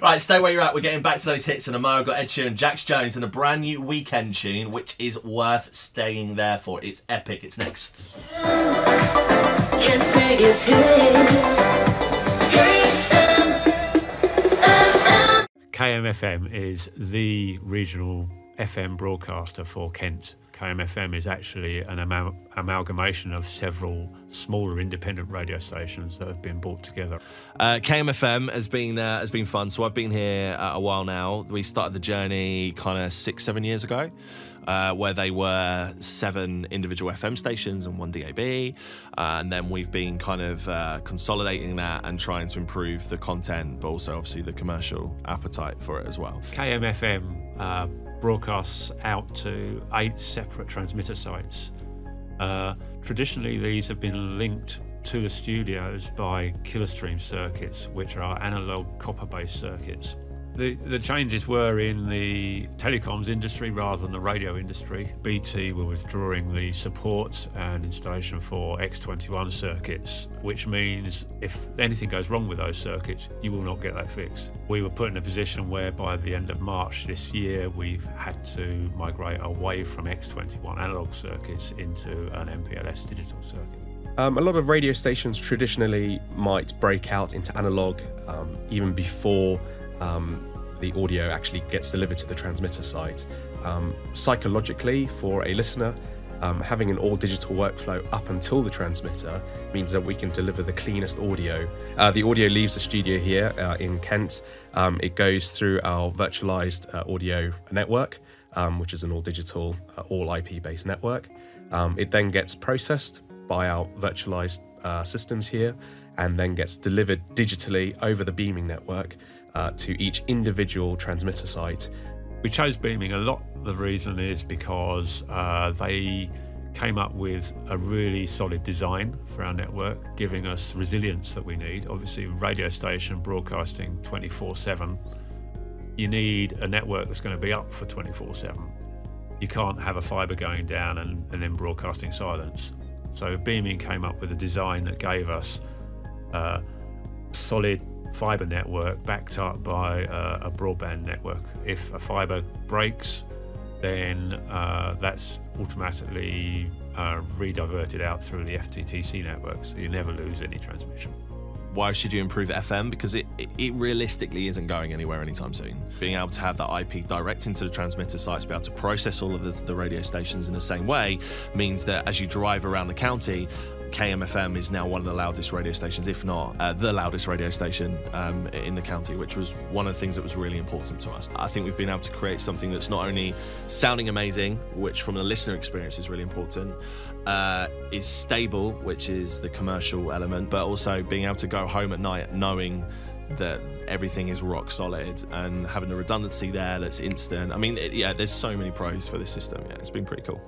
Right, stay where you're at. We're getting back to those hits in a mo. I've got Ed Sheeran, Jax Jones, and a brand new weekend tune, which is worth staying there for. It's epic. It's next. Kids Vegas hits. KMFM is the regional FM broadcaster for Kent. KMFM is actually an amal- amalgamation of several smaller independent radio stations that have been brought together. Uh, KMFM has been uh, has been fun. So I've been here uh, a while now. We started the journey kind of six, seven years ago, uh, where they were seven individual FM stations and one DAB, uh, and then we've been kind of uh, consolidating that and trying to improve the content, but also obviously the commercial appetite for it as well. KMFM uh, broadcasts out to eight separate transmitter sites. Uh, traditionally, these have been linked to the studios by kilostream circuits, which are analog copper based circuits. The, the changes were in the telecoms industry rather than the radio industry. BT were withdrawing the support and installation for X21 circuits, which means if anything goes wrong with those circuits, you will not get that fixed. We were put in a position where by the end of March this year, we've had to migrate away from X21 analog circuits into an MPLS digital circuit. Um, a lot of radio stations traditionally might break out into analog um, even before um, the audio actually gets delivered to the transmitter site. Um, psychologically, for a listener, um, having an all digital workflow up until the transmitter means that we can deliver the cleanest audio. Uh, the audio leaves the studio here uh, in Kent. Um, it goes through our virtualized uh, audio network, um, which is an all digital, uh, all IP based network. Um, it then gets processed by our virtualized uh, systems here and then gets delivered digitally over the beaming network uh, to each individual transmitter site. We chose beaming a lot. The reason is because uh, they came up with a really solid design for our network, giving us resilience that we need. Obviously, radio station broadcasting 24 7, you need a network that's going to be up for 24 7. You can't have a fibre going down and, and then broadcasting silence. So, beaming came up with a design that gave us uh, solid fibre network backed up by uh, a broadband network. If a fibre breaks, then uh, that's automatically uh, rediverted out through the FTTC network, so you never lose any transmission. Why should you improve FM? Because it, it, realistically isn't going anywhere anytime soon. Being able to have that IP direct into the transmitter sites, be able to process all of the, the radio stations in the same way, means that as you drive around the county, KMFM is now one of the loudest radio stations, if not uh, the loudest radio station um, in the county, which was one of the things that was really important to us. I think we've been able to create something that's not only sounding amazing, which from the listener experience is really important, uh, is stable, which is the commercial element, but also being able to go home at night knowing that everything is rock solid and having the redundancy there that's instant. I mean, it, yeah, there's so many pros for this system. Yeah, it's been pretty cool.